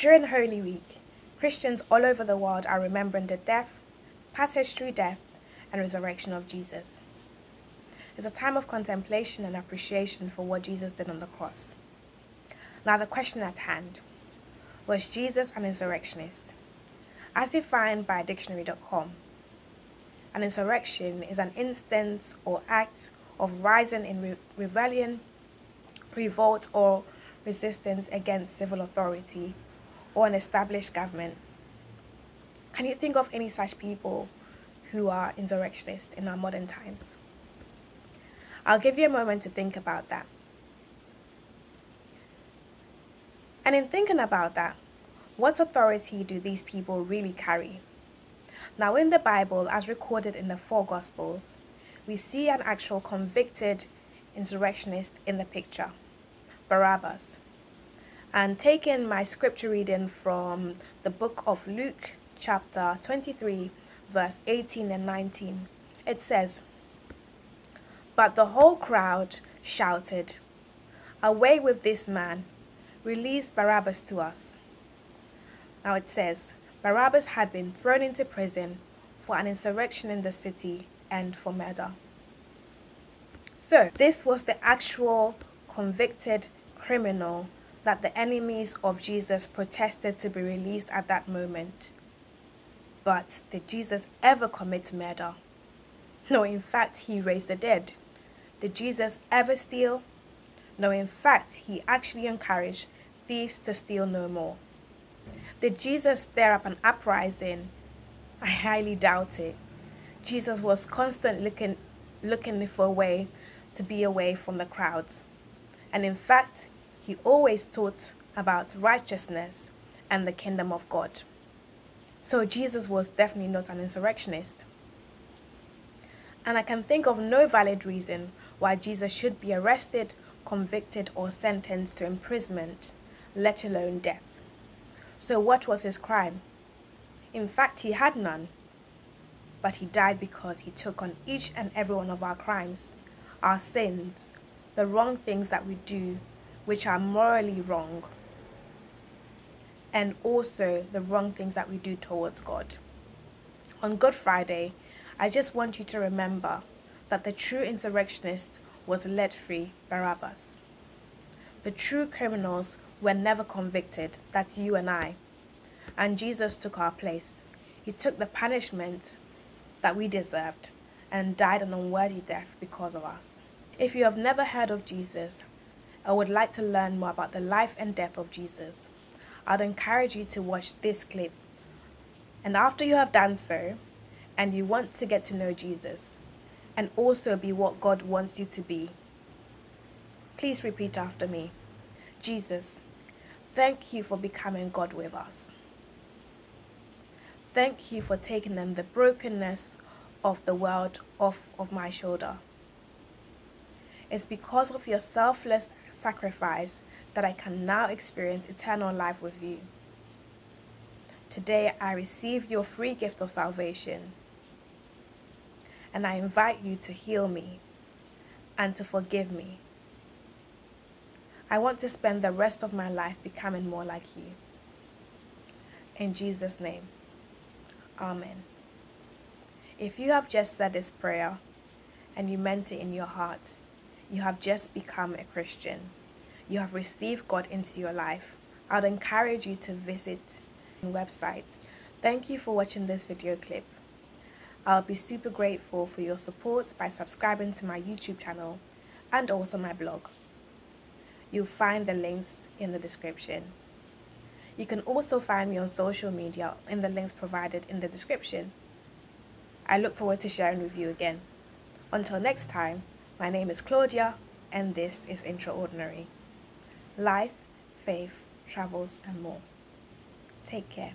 During Holy Week, Christians all over the world are remembering the death, passage through death, and resurrection of Jesus. It's a time of contemplation and appreciation for what Jesus did on the cross. Now, the question at hand was Jesus an insurrectionist? As defined by dictionary.com, an insurrection is an instance or act of rising in re- rebellion, revolt, or resistance against civil authority or an established government. Can you think of any such people who are insurrectionists in our modern times? I'll give you a moment to think about that. And in thinking about that, what authority do these people really carry? Now, in the Bible, as recorded in the four Gospels, we see an actual convicted insurrectionist in the picture Barabbas. And taking my scripture reading from the book of Luke, chapter 23, verse 18 and 19, it says, But the whole crowd shouted, Away with this man! Release Barabbas to us. Now it says, Barabbas had been thrown into prison for an insurrection in the city and for murder. So, this was the actual convicted criminal that the enemies of Jesus protested to be released at that moment. But did Jesus ever commit murder? No, in fact, he raised the dead. Did Jesus ever steal? No, in fact, he actually encouraged thieves to steal no more. Did Jesus stir up an uprising? I highly doubt it. Jesus was constantly looking, looking for a way to be away from the crowds. And in fact, he always taught about righteousness and the kingdom of God. So Jesus was definitely not an insurrectionist. And I can think of no valid reason why Jesus should be arrested, convicted, or sentenced to imprisonment, let alone death. So, what was his crime? In fact, he had none. But he died because he took on each and every one of our crimes, our sins, the wrong things that we do, which are morally wrong, and also the wrong things that we do towards God. On Good Friday, I just want you to remember that the true insurrectionist was let free Barabbas. The true criminals were never convicted. That's you and I. And Jesus took our place. He took the punishment that we deserved and died an unworthy death because of us. If you have never heard of Jesus or would like to learn more about the life and death of Jesus, I'd encourage you to watch this clip. And after you have done so, and you want to get to know Jesus and also be what God wants you to be, please repeat after me Jesus, Thank you for becoming God with us. Thank you for taking them the brokenness of the world off of my shoulder. It's because of your selfless sacrifice that I can now experience eternal life with you. Today I receive your free gift of salvation and I invite you to heal me and to forgive me I want to spend the rest of my life becoming more like you. In Jesus' name, Amen. If you have just said this prayer and you meant it in your heart, you have just become a Christian. You have received God into your life. I'd encourage you to visit websites. Thank you for watching this video clip. I'll be super grateful for your support by subscribing to my YouTube channel and also my blog. You'll find the links in the description. You can also find me on social media in the links provided in the description. I look forward to sharing with you again. Until next time, my name is Claudia, and this is Intraordinary. Life, faith, travels, and more. Take care.